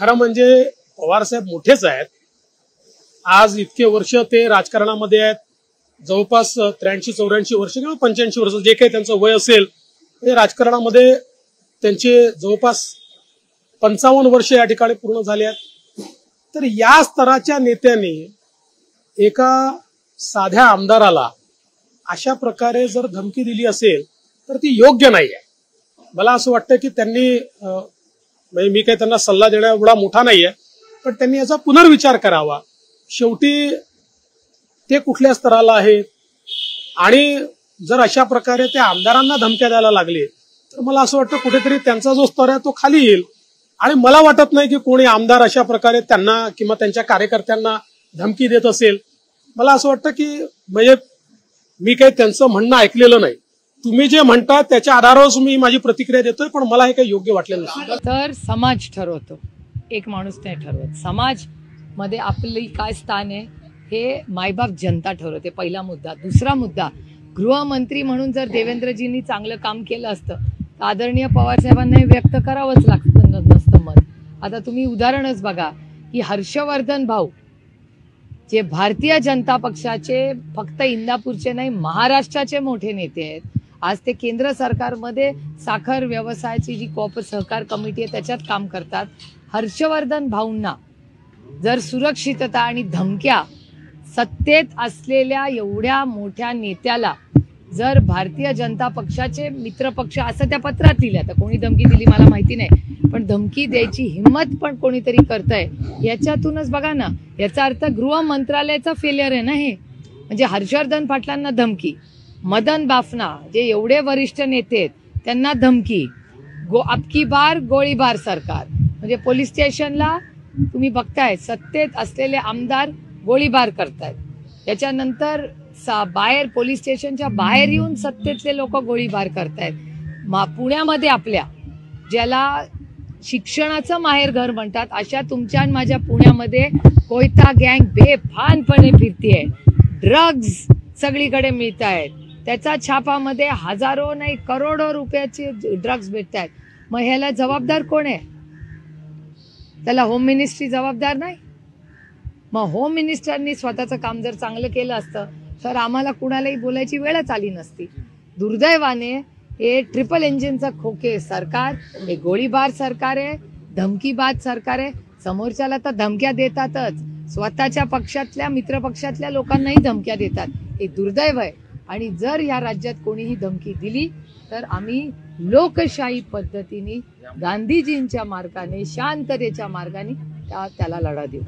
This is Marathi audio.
खरं म्हणजे पवारसाहेब मोठेच आहेत. आज इतके वर्ष ते राजकारणामध्ये आहेत. जवळपास त्र्याऐंशी चौऱ्याऐंशी वर्ष किंवा पंच्याऐंशी वर्ष जे काही त्यांचं वय असेल ते राजकारणामध्ये त्यांचे जवळपास पंचावन्न वर्ष या ठिकाणी पूर्ण झाले आहेत. तर या स्तराच्या नेत्यांनी एका साध्या आमदाराला अशा प्रकारे जर धमकी दिली असेल तर ती योग्य नाही आहे मला असं वाटतं की त्यांनी म्हणजे मी काही त्यांना सल्ला देण्या एवढा मोठा नाहीये पण त्यांनी याचा पुनर्विचार करावा. शेवटी ते कुठल्या स्तराला आहेत? आणि जर अशा प्रकारे ते आमदारांना धमक्या द्यायला लागले तर मला असं वाटतं कुठेतरी त्यांचा जो स्तर आहे तो खाली येईल. आणि मला वाटत नाही की कोणी आमदार अशा प्रकारे त्यांना किंवा त्यांच्या कार्यकर्त्यांना धमकी देत असेल. मला असं वाटतं की म्हणजे मी काही त्यांचं म्हणणं ऐकलेलं नाही. तुम्ही जे म्हणता त्याच्या आधारावर मी माझी प्रतिक्रिया देतोय पण मला हे काही योग्य वाटलेलं नाही. तर समाज ठरवतो. एक माणूस नाही ठरवत. समाजमध्ये आपली काय स्थान आहे हे मायबाप जनता ठरवते पहिला मुद्दा. दुसरा मुद्दा गृहमंत्री म्हणून जर देवेंद्रजींनी चांगलं काम केलं असतं तर आदरणीय पवार साहेबांना व्यक्त करावंच लागतं नसतं मत. आता तुम्ही उदाहरणच बघा की हर्षवर्धन भाऊ जे भारतीय जनता पक्षाचे फक्त इंदापूरचे नाही महाराष्ट्राचे मोठे नेते आहेत आज ते केंद्र सरकारमध्ये साखर व्यवसायाची जी कॉप सहकार कमिटी आहे त्याच्यात काम करतात. हर्षवर्धन भाऊंना जर सुरक्षितता आणि धमक्या सत्तेत असलेल्या एवढ्या मोठ्या नेत्याला जर भारतीय जनता पक्षाचे मित्रपक्ष असं त्या पत्रात लिहिलं तर कोणी धमकी दिली मला माहिती नाही पण धमकी द्यायची हिंमत पण कोणीतरी करतंय याच्यातूनच बघा ना याचा अर्थ गृह मंत्रालयाचा फेलियर आहे ना हे. म्हणजे हर्षवर्धन पाटलांना धमकी. मदन बाफना जे एवढे वरिष्ठ नेते आहेत त्यांना धमकी. गो अबकी बार गोळीबार सरकार. म्हणजे पोलीस स्टेशनला तुम्ही बघताय सत्तेत असलेले आमदार गोळीबार करतायत. त्याच्यानंतर सा बाहेर पोलीस स्टेशनच्या बाहेर येऊन सत्तेतले लोक गोळीबार करतायत. मा पुण्यामध्ये आपल्या ज्याला शिक्षणाचं माहेर घर म्हणतात अशा तुमच्या आणि माझ्या पुण्यामध्ये कोयता गँग बेफानपणे फिरतीये. ड्रग्ज सगळीकडे मिळत आहेत त्याच्या छापामध्ये हजारो नाही करोडो रुपयाचे ड्रग्ज भेटत आहेत मग ह्याला जबाबदार कोण आहे? त्याला होम मिनिस्ट्री जबाबदार नाही? मग होम मिनिस्टरनी स्वतःचं काम जर चांगलं केलं असतं तर आम्हाला कुणालाही बोलायची वेळच आली नसती. दुर्दैवाने हे ट्रिपल इंजिनचं खोके सरकार हे गोळीबार सरकार आहे धमकीबाद सरकार आहे. समोरच्याला तर धमक्या देतातच. स्वतःच्या पक्षातल्या मित्रपक्षातल्या लोकांनाही धमक्या देतात. हे दुर्दैव आहे. आणि जर या राज्यात कोणीही धमकी दिली तर आम्ही लोकशाही पद्धतीने गांधीजींच्या मार्गाने शांततेच्या मार्गाने त्या- त्याला लढा देऊ.